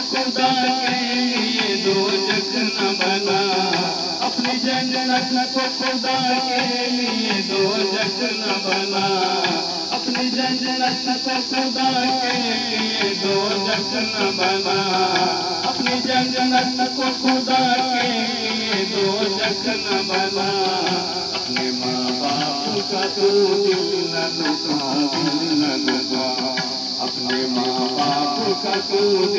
खुदा के लिए दो जग न बना। अपनी जन्नत को खुदा के लिए न बना। अपनी जन्नत को खुदा के लिए न बना। अपनी जन्नत को खुदा के लिए न बना। अपने माँ बाप का तू दिल न दुखा अपने माँ बाप तू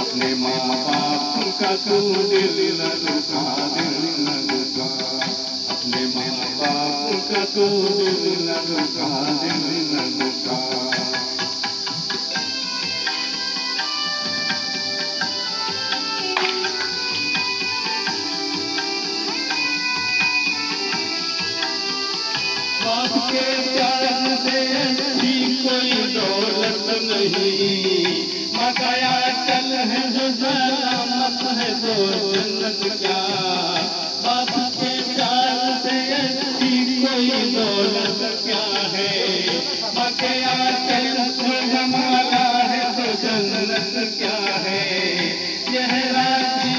अपने माँ बाप का दिल न दिल न अपने माँ बाप का दिल न दिल न का प्यार से अच्छी कोई दौलत नहीं। क्या बाप के प्यार से अच्छी कोई दौलत क्या है? है है? राजी